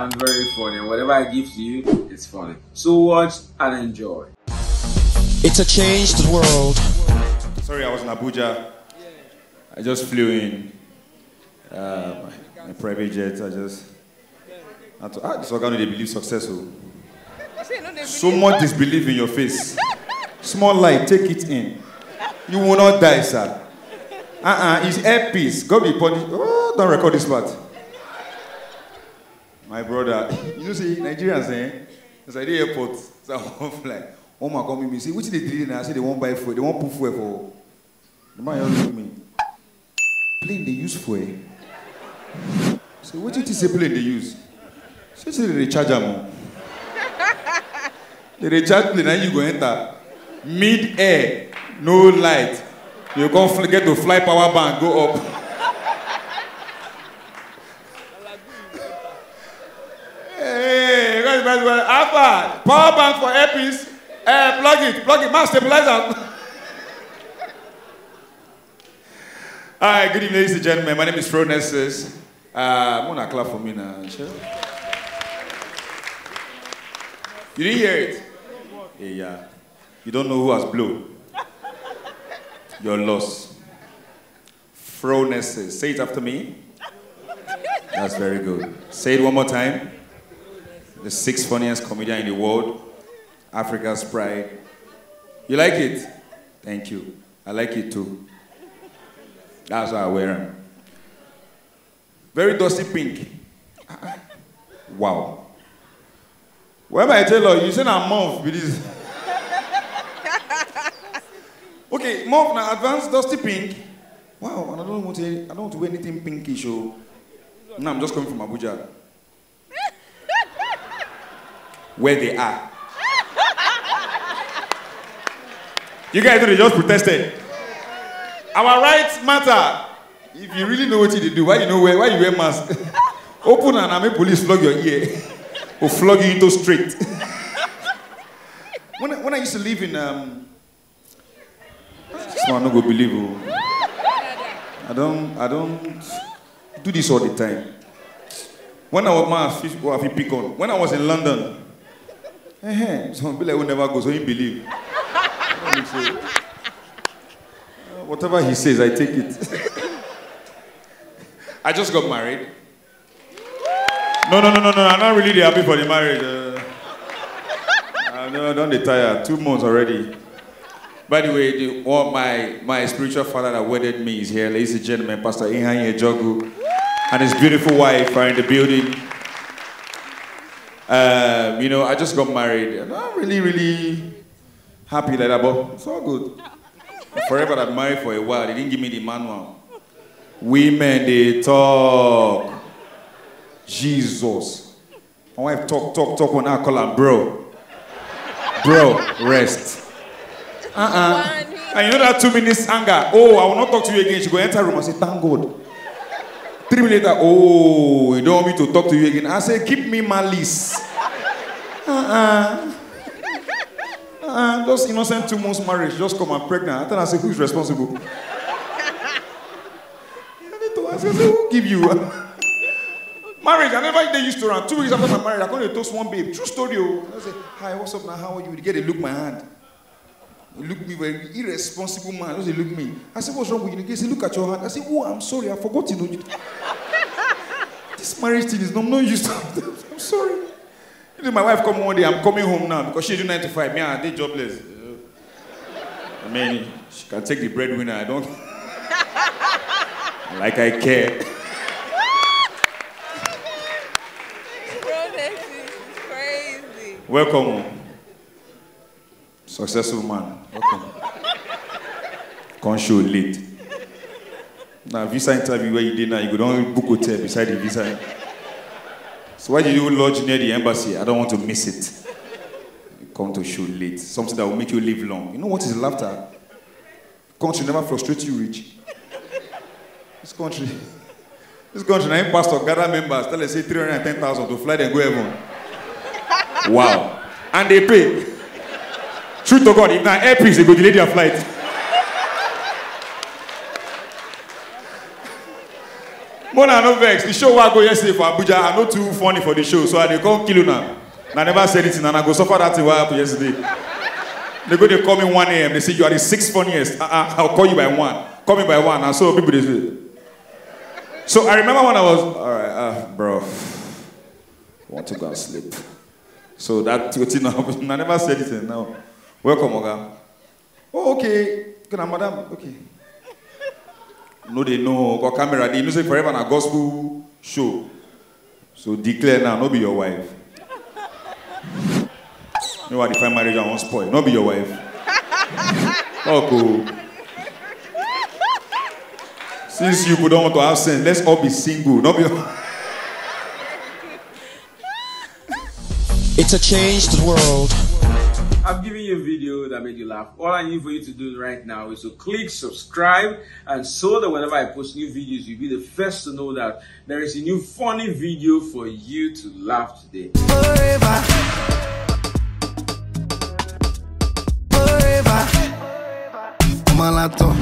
sounds very funny. Whatever I give to you, it's funny. So watch and enjoy. It's a changed world. Sorry, I was in Abuja. I just flew in. Uh, my, my private jet. I just. I to, ah, this organ they believe successful. So much disbelief in your face. Small light, take it in. You will not die, sir. Uh-uh, it's Air Peace. God be punished. Oh, don't record this part. My brother, you know, see, Nigerians, eh? It's like the airport. So I won't fly. Oh my God, me say, which they did and I say they won't buy fuel. They won't put fuel for. The man just look me. Plane they use fuel. So what did you say plane they use? So say they recharge them. They recharge plane and you go enter. Mid air, no light. You can't get to fly power bank, go up. Alpha, power bank for Air Peace. Uh, plug it, plug it, man, stabilizer. All right, good evening, ladies and gentlemen. My name is Phronesis. Uh, I'm gonna clap for me now. You didn't hear it? Hey, yeah. You don't know who has blown. You're lost. Phronesis. Say it after me. That's very good. Say it one more time. The sixth funniest comedian in the world. Africa's pride. You like it? Thank you. I like it too. That's why I wear them. Very dusty pink. Wow. When I tell her, you say I'm mauve with this. okay, mauve now advanced dusty pink. Wow, and I don't want to I don't want to wear anything pinkish. So now I'm just coming from Abuja. Where they are. You guys know they just protested. Our rights matter. If you really know what you do, why you know where why you wear mask? Open and I make police flog your ear. or flog you into straight. when, when I used to live in um this one not go believe you. I don't I don't do this all the time. When I was man, I pick on. When I was in London, eh, some people will never go, so you believe. Whatever he says, I take it. I just got married. No, no, no, no, no. I'm not really happy for the marriage. Uh, uh, no, don't be tired. Two months already. By the way, the, well, my, my spiritual father that wedded me is here. Ladies and gentlemen, Pastor Ihanye Jogu and his beautiful wife are in the building. Um, you know, I just got married. And I'm really, really happy like that, but it's all good. Forever I've married for a while. They didn't give me the manual. Women, they talk. Jesus. My wife talk, talk, talk when I call her bro. Bro, rest. Uh-uh. And you know that two minutes anger. Oh, I will not talk to you again. She go enter room and say, thank God. Three minutes later, oh, you don't want me to talk to you again. I say, keep me malice. Uh-uh. Uh-uh. just innocent two months marriage, just come and pregnant. I thought I say, who's responsible? I said, who give you? marriage, I never they used to run. Two weeks after my marriage, I come to toast one babe. True story. Oh. I say, hi, what's up now? How are you? Get a look my hand. He look me very irresponsible man. Just look me. I said, what's wrong with you? He said, look at your hand. I said, oh, I'm sorry. I forgot you know. this marriage thing is not, I'm not used to I'm sorry. You know, my wife come one day, I'm coming home now because she do 9 to 5. Me, I did jobless. Uh, I mean, she can take the breadwinner. I don't. like I care. crazy. Welcome. Successful man. Welcome. Come show late. Now, visa interview where you did now, you go down book hotel beside the visa. So why did you lodge near the embassy? I don't want to miss it. You come to show late. Something that will make you live long. You know what is laughter? Country never frustrate you rich. This country, this country, now pastor gather members, tell them say 310,000 to fly them go heaven. wow. And they pay. Truth to God, if not airpiece, they go delay their flight. Mona no vex. The show I go yesterday for Abuja, I no too funny for the show, so I dey come kill una. Na never say anything, and I go suffer that thing wey happen yesterday. They go dey call me 1 a.m. They say you are the sixth funniest. Uh-uh, I'll call you by one. Call me by one, and so people dey say. So I remember when I was, all right, uh, bro, I want to go and sleep. So that thing happened. I never said anything. Now, welcome, Oga. Oh, okay. Good, madam. Okay. No, they know. Got camera. They know say forever na gospel show. So declare now, no be your wife. You know what? Define marriage and one spoil. No be your wife. Oh, cool. Since you don't want to have sense, let's all be single. Not be. It's a changed world. I've given you a video that made you laugh. All I need for you to do right now is to click subscribe and so that whenever I post new videos, you'll be the first to know that there is a new funny video for you to laugh today. forever. Forever. Malato.